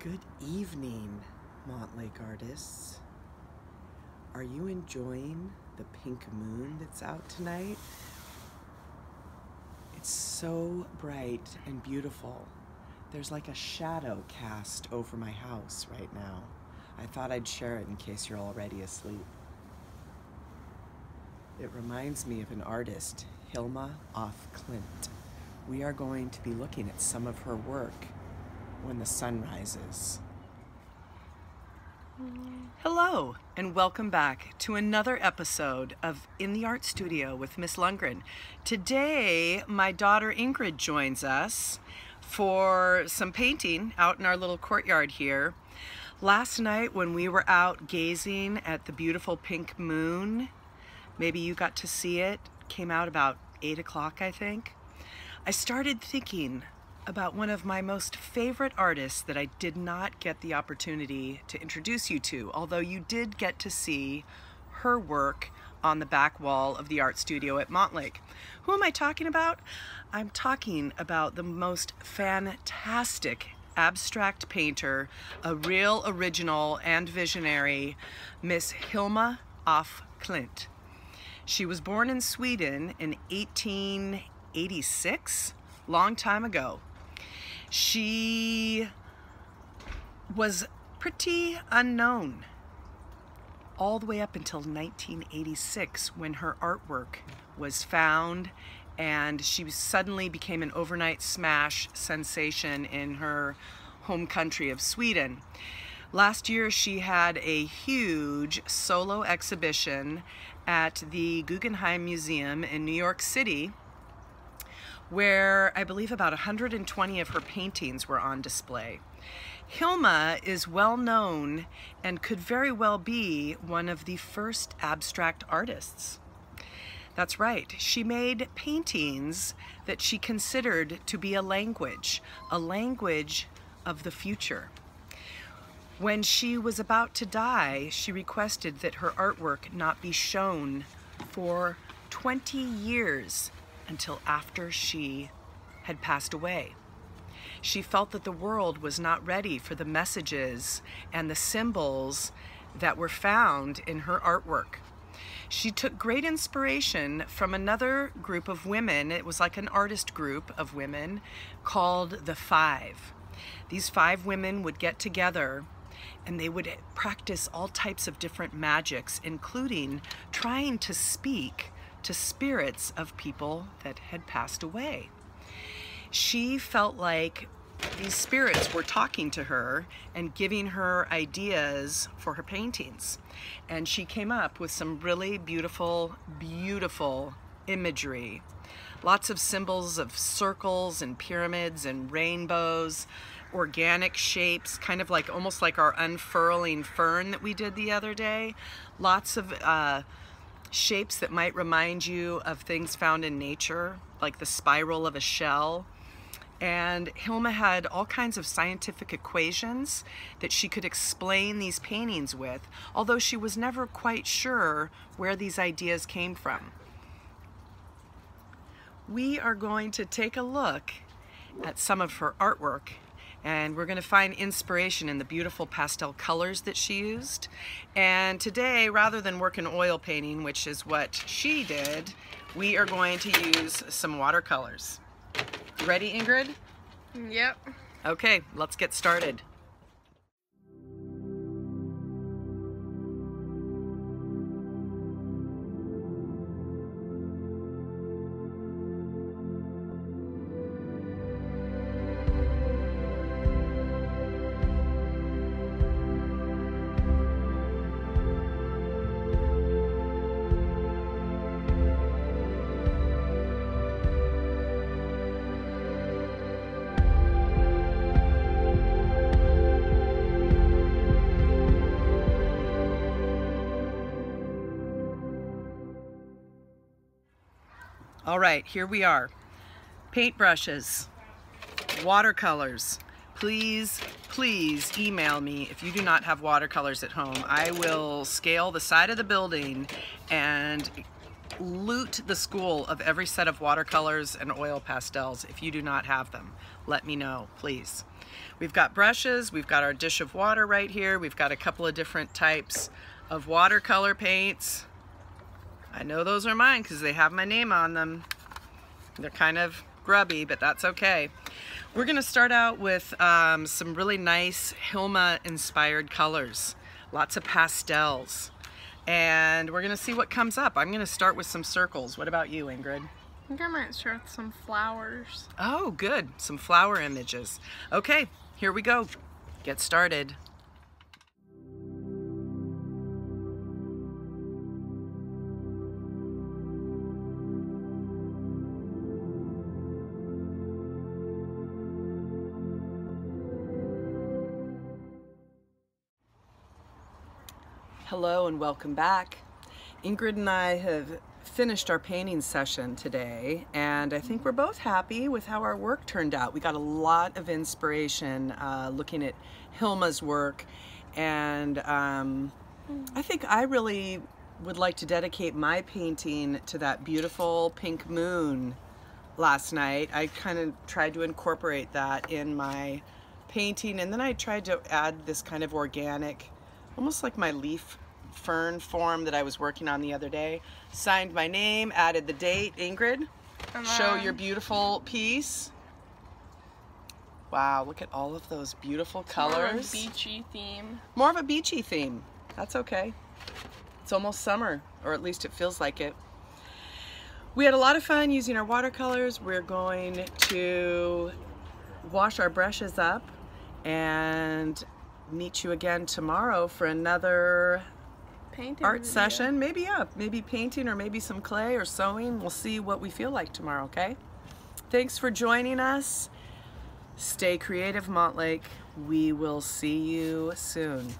Good evening, Montlake artists. Are you enjoying the pink moon that's out tonight? It's so bright and beautiful. There's like a shadow cast over my house right now. I thought I'd share it in case you're already asleep. It reminds me of an artist, Hilma af Klint. We are going to be looking at some of her work when the sun rises. Mm. Hello, and welcome back to another episode of In the Art Studio with Miss Lundgren. Today, my daughter Ingrid joins us for some painting out in our little courtyard here. Last night, when we were out gazing at the beautiful pink moon, maybe you got to see it, came out about 8 o'clock, I think. I started thinking about one of my most favorite artists that I did not get the opportunity to introduce you to, although you did get to see her work on the back wall of the art studio at Montlake. Who am I talking about? I'm talking about the most fantastic abstract painter, a real original and visionary, Miss Hilma af Klint. She was born in Sweden in 1886, long time ago. She was pretty unknown all the way up until 1986 when her artwork was found and she suddenly became an overnight smash sensation in her home country of Sweden. Last year she had a huge solo exhibition at the Guggenheim Museum in New York City where I believe about 120 of her paintings were on display. Hilma is well known and could very well be one of the first abstract artists. That's right, she made paintings that she considered to be a language, a language of the future. When she was about to die, she requested that her artwork not be shown for 20 years until after she had passed away. She felt that the world was not ready for the messages and the symbols that were found in her artwork. She took great inspiration from another group of women. It was like an artist group of women called the Five. These five women would get together and they would practice all types of different magics, including trying to speak to spirits of people that had passed away. She felt like these spirits were talking to her and giving her ideas for her paintings. And she came up with some really beautiful, beautiful imagery. Lots of symbols of circles and pyramids and rainbows, organic shapes, kind of like almost like our unfurling fern that we did the other day. Lots of uh, shapes that might remind you of things found in nature, like the spiral of a shell. And Hilma had all kinds of scientific equations that she could explain these paintings with, although she was never quite sure where these ideas came from. We are going to take a look at some of her artwork and we're going to find inspiration in the beautiful pastel colors that she used. And today, rather than work in oil painting, which is what she did, we are going to use some watercolors. Ready, Ingrid? Yep. Okay, let's get started. All right, here we are. Paintbrushes, watercolors. Please, please email me if you do not have watercolors at home. I will scale the side of the building and loot the school of every set of watercolors and oil pastels if you do not have them. Let me know, please. We've got brushes, we've got our dish of water right here, we've got a couple of different types of watercolor paints. I know those are mine because they have my name on them. They're kind of grubby, but that's okay. We're gonna start out with um, some really nice Hilma inspired colors. Lots of pastels. And we're gonna see what comes up. I'm gonna start with some circles. What about you, Ingrid? I think I might start with some flowers. Oh, good. Some flower images. Okay, here we go. Get started. Hello and welcome back. Ingrid and I have finished our painting session today and I think we're both happy with how our work turned out. We got a lot of inspiration uh, looking at Hilma's work and um, I think I really would like to dedicate my painting to that beautiful pink moon last night. I kind of tried to incorporate that in my painting and then I tried to add this kind of organic almost like my leaf fern form that I was working on the other day. Signed my name, added the date. Ingrid, show your beautiful piece. Wow, look at all of those beautiful more of a colors. beachy theme. More of a beachy theme. That's okay. It's almost summer, or at least it feels like it. We had a lot of fun using our watercolors. We're going to wash our brushes up and meet you again tomorrow for another Painting art video. session. Maybe, yeah, maybe painting or maybe some clay or sewing. We'll see what we feel like tomorrow, okay? Thanks for joining us. Stay creative, Montlake. We will see you soon.